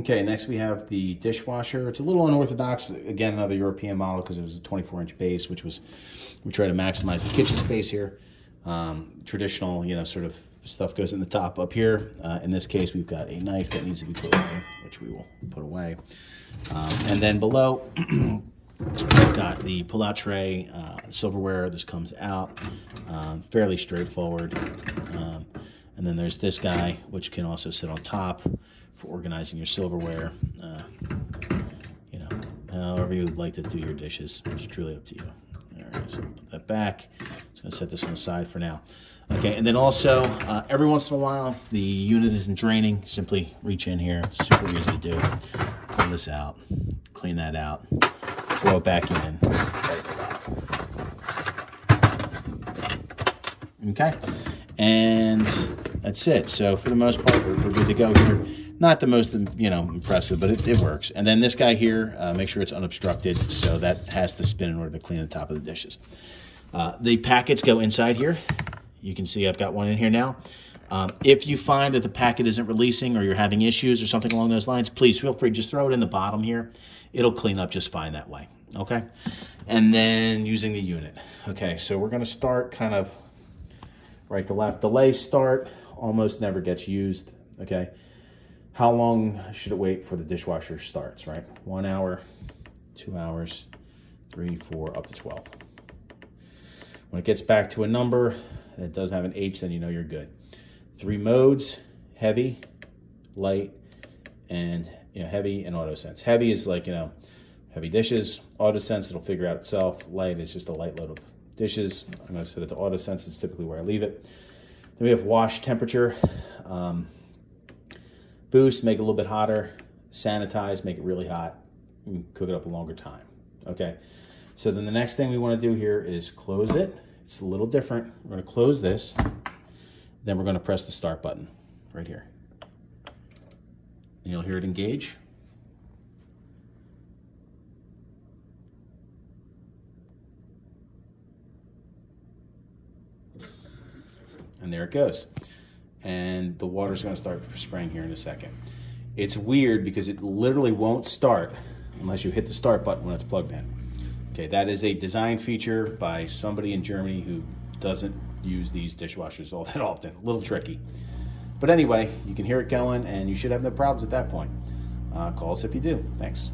Okay, next we have the dishwasher. It's a little unorthodox. Again, another European model because it was a 24 inch base, which was, we try to maximize the kitchen space here. Um, traditional, you know, sort of stuff goes in the top up here. Uh, in this case, we've got a knife that needs to be put away, which we will put away. Um, and then below, we've got the pull-out tray, uh, silverware. This comes out, um, fairly straightforward. Um, and then there's this guy, which can also sit on top for organizing your silverware. Uh, you know, however you would like to do your dishes. It's truly up to you. All right, so put that back. Just gonna set this on the side for now. Okay, and then also, uh, every once in a while, if the unit isn't draining, simply reach in here. Super easy to do. Pull this out, clean that out, throw it back in. Okay, and that's it. So for the most part, we're, we're good to go here not the most you know impressive, but it, it works. And then this guy here, uh, make sure it's unobstructed, so that has to spin in order to clean the top of the dishes. Uh, the packets go inside here. You can see I've got one in here now. Um, if you find that the packet isn't releasing or you're having issues or something along those lines, please feel free, just throw it in the bottom here. It'll clean up just fine that way, okay? And then using the unit. Okay, so we're gonna start kind of right the lap Delay start almost never gets used, okay? how long should it wait for the dishwasher starts, right? One hour, two hours, three, four, up to 12. When it gets back to a number that does have an H, then you know you're good. Three modes, heavy, light, and you know, heavy and auto sense. Heavy is like, you know, heavy dishes. Auto sense, it'll figure out itself. Light is just a light load of dishes. I'm gonna set it to auto sense, it's typically where I leave it. Then we have wash temperature. Um, Boost, make it a little bit hotter. Sanitize, make it really hot. cook it up a longer time. Okay. So then the next thing we want to do here is close it. It's a little different. We're going to close this. Then we're going to press the start button right here. And you'll hear it engage. And there it goes and the water's gonna start spraying here in a second. It's weird because it literally won't start unless you hit the start button when it's plugged in. Okay, that is a design feature by somebody in Germany who doesn't use these dishwashers all that often. A little tricky. But anyway, you can hear it going and you should have no problems at that point. Uh, call us if you do. Thanks.